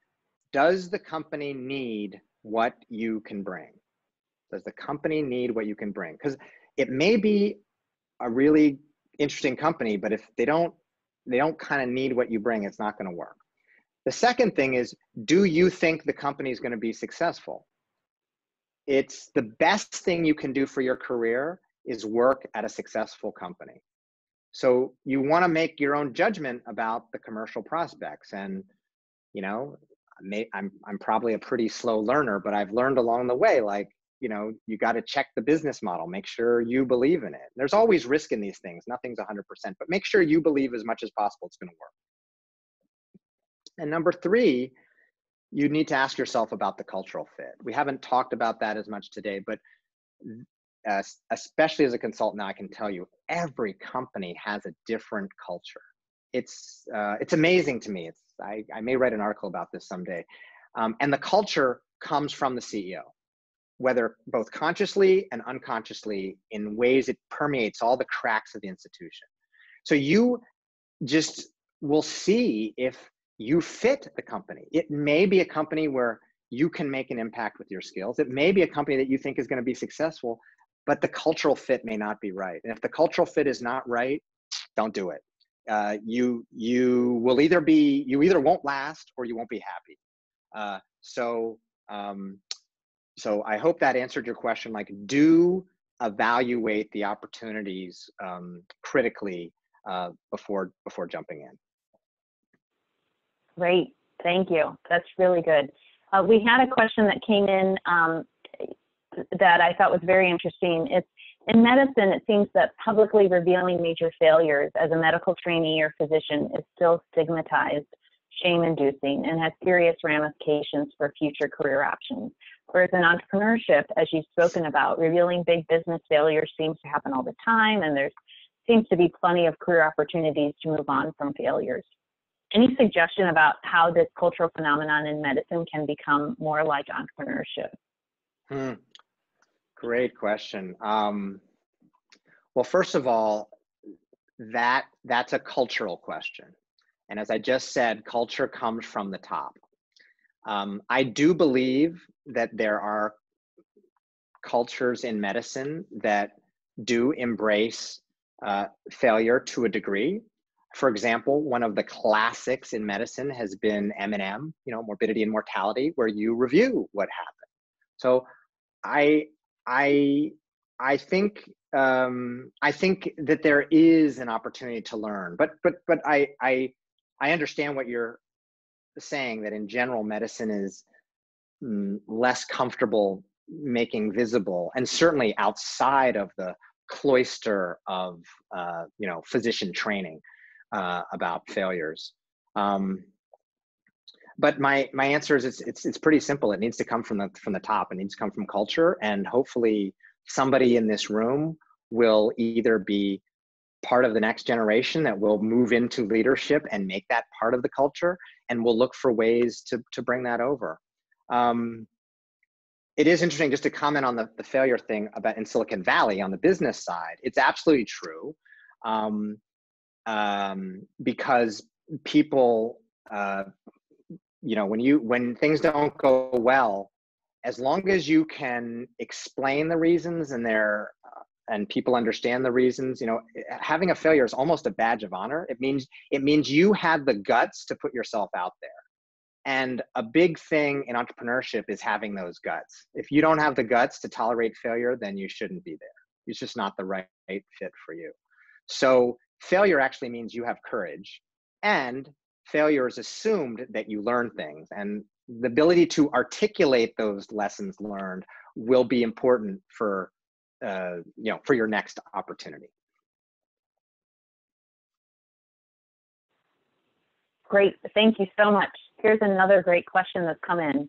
does the company need what you can bring. Does the company need what you can bring? Because it may be a really interesting company, but if they don't, they don't kind of need what you bring, it's not going to work. The second thing is, do you think the company is going to be successful? It's the best thing you can do for your career is work at a successful company. So you want to make your own judgment about the commercial prospects and you know I'm I'm probably a pretty slow learner, but I've learned along the way, like you know, you got to check the business model, make sure you believe in it. There's always risk in these things. Nothing's 100%, but make sure you believe as much as possible it's going to work. And number three, you need to ask yourself about the cultural fit. We haven't talked about that as much today, but uh, especially as a consultant, I can tell you every company has a different culture. It's uh, it's amazing to me. It's I, I may write an article about this someday. Um, and the culture comes from the CEO, whether both consciously and unconsciously in ways it permeates all the cracks of the institution. So you just will see if you fit the company. It may be a company where you can make an impact with your skills. It may be a company that you think is going to be successful, but the cultural fit may not be right. And if the cultural fit is not right, don't do it uh, you you will either be you either won't last or you won't be happy. Uh, so um, so I hope that answered your question. Like, do evaluate the opportunities um, critically uh, before before jumping in. Great, thank you. That's really good. Uh, we had a question that came in um, that I thought was very interesting. It's in medicine, it seems that publicly revealing major failures as a medical trainee or physician is still stigmatized, shame inducing, and has serious ramifications for future career options. Whereas in entrepreneurship, as you've spoken about, revealing big business failures seems to happen all the time, and there seems to be plenty of career opportunities to move on from failures. Any suggestion about how this cultural phenomenon in medicine can become more like entrepreneurship? Hmm. Great question. Um, well, first of all, that that's a cultural question, and as I just said, culture comes from the top. Um, I do believe that there are cultures in medicine that do embrace uh, failure to a degree. For example, one of the classics in medicine has been M&M, you know, morbidity and mortality, where you review what happened. So I I I think um, I think that there is an opportunity to learn, but but but I I I understand what you're saying that in general medicine is mm, less comfortable making visible, and certainly outside of the cloister of uh, you know physician training uh, about failures. Um, but my my answer is it's it's it's pretty simple. It needs to come from the from the top. It needs to come from culture, and hopefully somebody in this room will either be part of the next generation that will move into leadership and make that part of the culture, and we'll look for ways to to bring that over. Um, it is interesting just to comment on the, the failure thing about in Silicon Valley on the business side. It's absolutely true um, um, because people uh, you know when you when things don't go well as long as you can explain the reasons and they're and people understand the reasons you know having a failure is almost a badge of honor. It means it means you had the guts to put yourself out there. And a big thing in entrepreneurship is having those guts. If you don't have the guts to tolerate failure then you shouldn't be there. It's just not the right fit for you. So failure actually means you have courage and failure is assumed that you learn things and the ability to articulate those lessons learned will be important for uh, you know for your next opportunity. Great. Thank you so much. Here's another great question that's come in.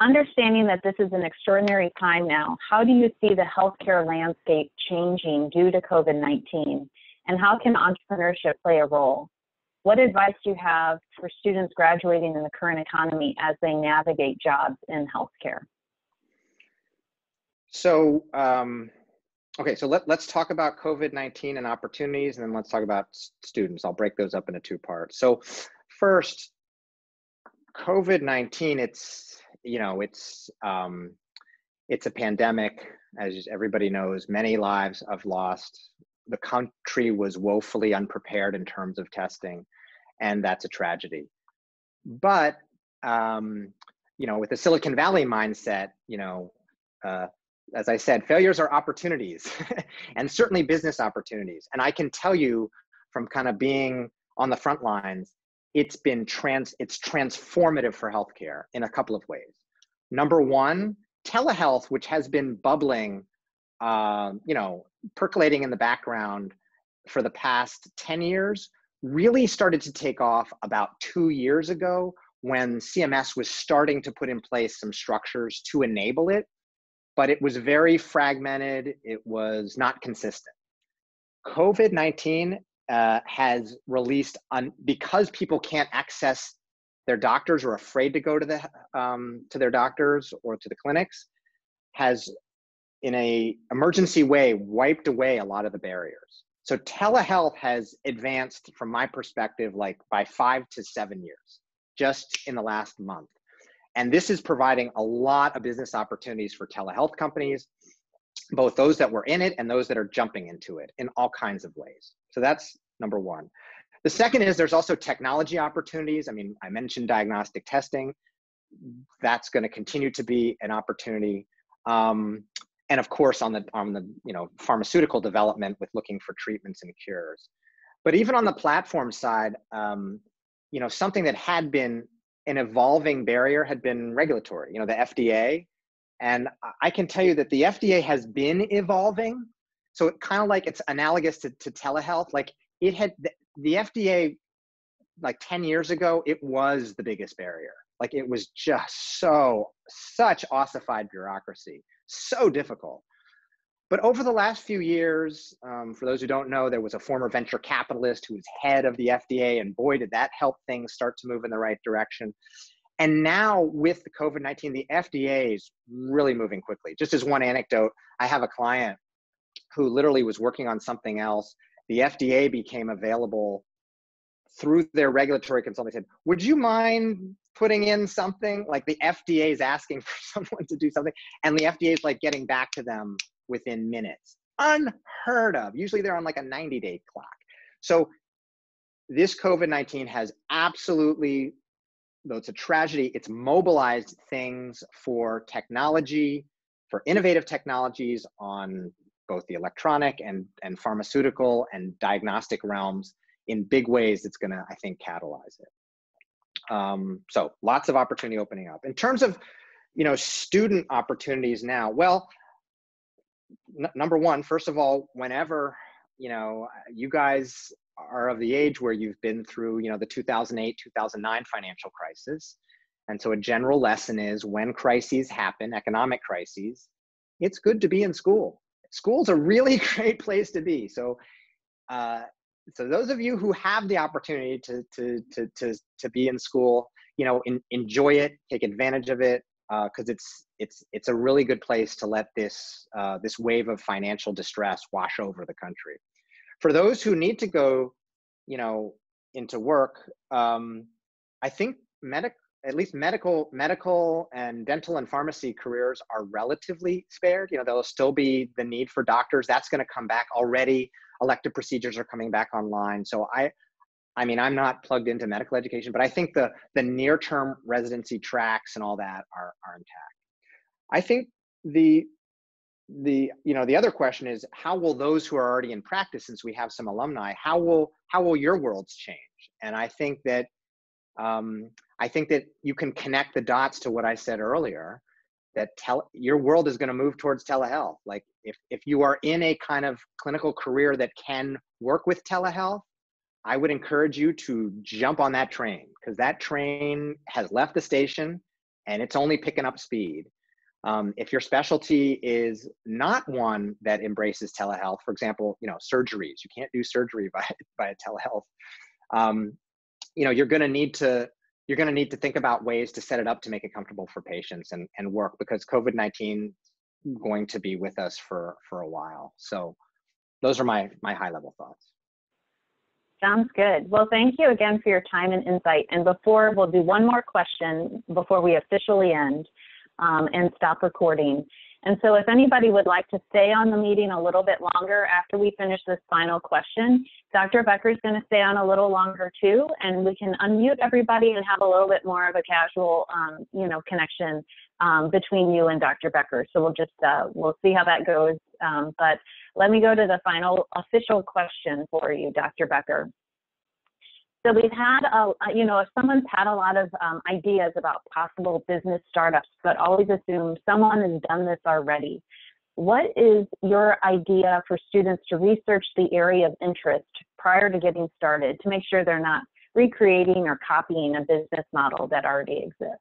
Understanding that this is an extraordinary time now how do you see the healthcare landscape changing due to covid-19 and how can entrepreneurship play a role? What advice do you have for students graduating in the current economy as they navigate jobs in healthcare? So, um, okay, so let, let's talk about COVID-19 and opportunities, and then let's talk about students. I'll break those up into two parts. So first, COVID-19, it's, you know, it's, um, it's a pandemic, as everybody knows, many lives have lost the country was woefully unprepared in terms of testing, and that's a tragedy. But um, you know, with the Silicon Valley mindset, you know, uh, as I said, failures are opportunities, and certainly business opportunities. And I can tell you from kind of being on the front lines, it's been trans, it's transformative for healthcare in a couple of ways. Number one, telehealth, which has been bubbling, uh, you know, percolating in the background for the past 10 years really started to take off about two years ago when CMS was starting to put in place some structures to enable it, but it was very fragmented, it was not consistent. COVID 19 uh, has released, because people can't access their doctors or afraid to go to the um, to their doctors or to the clinics has in a emergency way wiped away a lot of the barriers. So telehealth has advanced from my perspective like by five to seven years just in the last month and this is providing a lot of business opportunities for telehealth companies both those that were in it and those that are jumping into it in all kinds of ways. So that's number one. The second is there's also technology opportunities. I mean i mentioned diagnostic testing. That's going to continue to be an opportunity. Um, and of course on the on the you know pharmaceutical development with looking for treatments and cures. But even on the platform side, um, you know, something that had been an evolving barrier had been regulatory. You know, the FDA, and I can tell you that the FDA has been evolving. So it kind of like it's analogous to, to telehealth. Like it had the, the FDA like 10 years ago, it was the biggest barrier. Like it was just so, such ossified bureaucracy, so difficult. But over the last few years, um, for those who don't know, there was a former venture capitalist who was head of the FDA, and boy, did that help things start to move in the right direction. And now with the COVID 19, the FDA is really moving quickly. Just as one anecdote, I have a client who literally was working on something else. The FDA became available through their regulatory consultant. Said, Would you mind putting in something? Like the FDA is asking for someone to do something, and the FDA is like getting back to them within minutes. Unheard of. Usually they're on like a 90 day clock. So this COVID 19 has absolutely, though it's a tragedy, it's mobilized things for technology, for innovative technologies on both the electronic and, and pharmaceutical and diagnostic realms in big ways that's going to, I think, catalyze it. Um, so lots of opportunity opening up. In terms of, you know, student opportunities now, well, number one, first of all, whenever you know you guys are of the age where you've been through you know the 2008 2009 financial crisis and so a general lesson is when crises happen economic crises it's good to be in school. School's a really great place to be. So uh, so those of you who have the opportunity to to to to, to be in school you know in, enjoy it take advantage of it because uh, it's it's it's a really good place to let this uh, this wave of financial distress wash over the country. For those who need to go, you know, into work, um, I think medic at least medical medical and dental and pharmacy careers are relatively spared. You know, there'll still be the need for doctors. That's going to come back already. Elective procedures are coming back online. So I I mean, I'm not plugged into medical education, but I think the the near term residency tracks and all that are are intact. I think the the you know the other question is how will those who are already in practice since we have some alumni how will how will your worlds change and i think that um, i think that you can connect the dots to what i said earlier that tell your world is going to move towards telehealth like if if you are in a kind of clinical career that can work with telehealth I would encourage you to jump on that train because that train has left the station and it's only picking up speed. Um, if your specialty is not one that embraces telehealth, for example, you know surgeries, you can't do surgery by by telehealth. Um, you know you're going to need to you're going to need to think about ways to set it up to make it comfortable for patients and and work because COVID nineteen going to be with us for for a while. So those are my my high level thoughts. Sounds good. Well, thank you again for your time and insight. And before, we'll do one more question before we officially end um, and stop recording. And so if anybody would like to stay on the meeting a little bit longer after we finish this final question, Dr. Becker is going to stay on a little longer too, and we can unmute everybody and have a little bit more of a casual, um, you know, connection um, between you and Dr. Becker. So we'll just, uh, we'll see how that goes. Um, but let me go to the final official question for you, Dr. Becker. So we've had, a, you know, if someone's had a lot of um, ideas about possible business startups, but always assume someone has done this already. What is your idea for students to research the area of interest prior to getting started to make sure they're not recreating or copying a business model that already exists?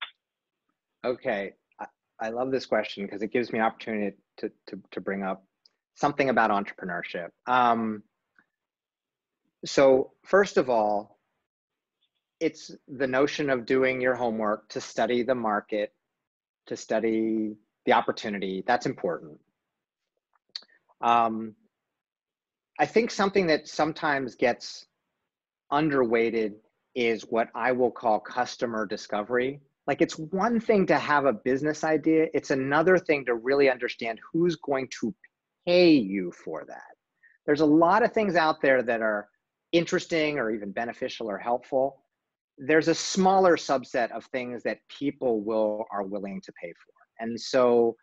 Okay, I, I love this question because it gives me opportunity to, to, to bring up something about entrepreneurship. Um, so first of all, it's the notion of doing your homework to study the market, to study the opportunity. That's important. Um, I think something that sometimes gets underweighted is what I will call customer discovery. Like it's one thing to have a business idea, it's another thing to really understand who's going to pay you for that. There's a lot of things out there that are interesting or even beneficial or helpful. There's a smaller subset of things that people will are willing to pay for. And so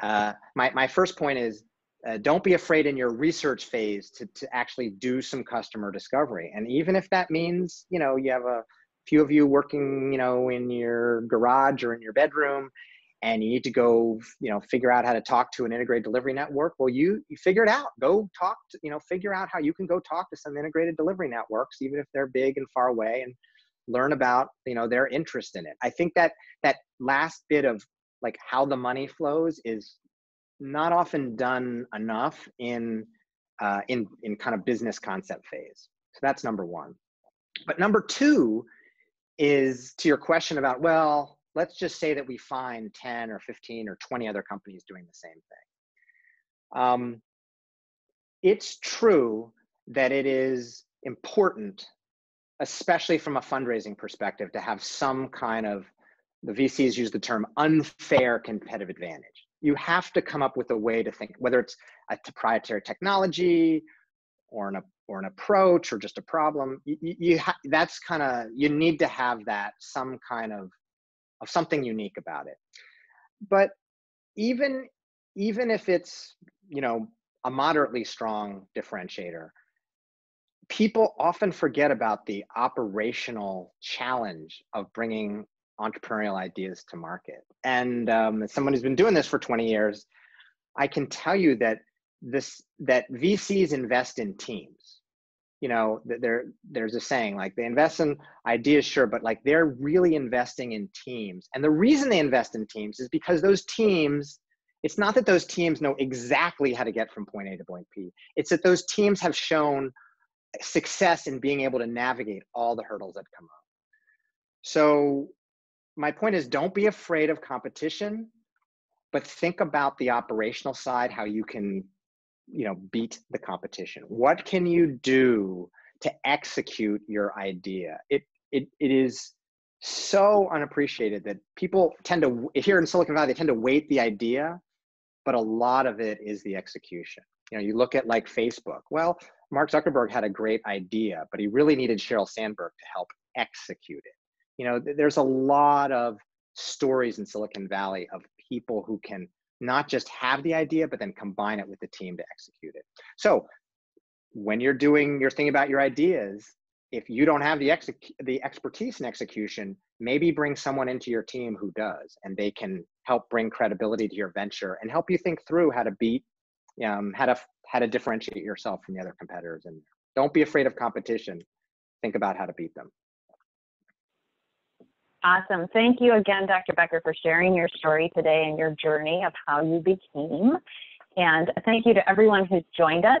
Uh, my, my first point is uh, don't be afraid in your research phase to, to actually do some customer discovery. And even if that means, you know, you have a few of you working, you know, in your garage or in your bedroom and you need to go, you know, figure out how to talk to an integrated delivery network. Well, you, you figure it out. Go talk to, you know, figure out how you can go talk to some integrated delivery networks, even if they're big and far away and learn about, you know, their interest in it. I think that that last bit of like how the money flows is not often done enough in uh, in in kind of business concept phase. So that's number one. But number two is to your question about well, let's just say that we find 10 or 15 or 20 other companies doing the same thing. Um, it's true that it is important, especially from a fundraising perspective, to have some kind of the VCs use the term unfair competitive advantage. You have to come up with a way to think, whether it's a proprietary technology or an, or an approach or just a problem. You, you ha- that's kind of, you need to have that some kind of, of something unique about it. But even, even if it's, you know, a moderately strong differentiator, people often forget about the operational challenge of bringing entrepreneurial ideas to market. And um, as someone who's been doing this for 20 years, I can tell you that this that VCs invest in teams. You know, there there's a saying like they invest in ideas, sure, but like they're really investing in teams. And the reason they invest in teams is because those teams. It's not that those teams know exactly how to get from point A to point B. It's that those teams have shown success in being able to navigate all the hurdles that come up. So my point is don't be afraid of competition, but think about the operational side, how you can, you know, beat the competition. What can you do to execute your idea? It it it is so unappreciated that people tend to here in Silicon Valley they tend to weight the idea, but a lot of it is the execution. You know, you look at like Facebook. Well, Mark Zuckerberg had a great idea, but he really needed Sheryl Sandberg to help execute it you know there's a lot of stories in silicon valley of people who can not just have the idea but then combine it with the team to execute it. So when you're doing your thing about your ideas if you don't have the exec- the expertise in execution maybe bring someone into your team who does and they can help bring credibility to your venture and help you think through how to beat um, how to how to differentiate yourself from the other competitors and don't be afraid of competition. Think about how to beat them Awesome. Thank you again, Dr. Becker, for sharing your story today and your journey of how you became. And thank you to everyone who's joined us.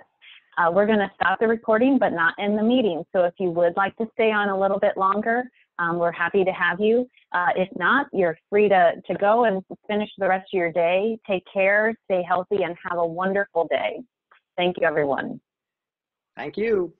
Uh, we're going to stop the recording, but not end the meeting. So if you would like to stay on a little bit longer, um, we're happy to have you. Uh, if not, you're free to, to go and finish the rest of your day. Take care, stay healthy, and have a wonderful day. Thank you, everyone. Thank you.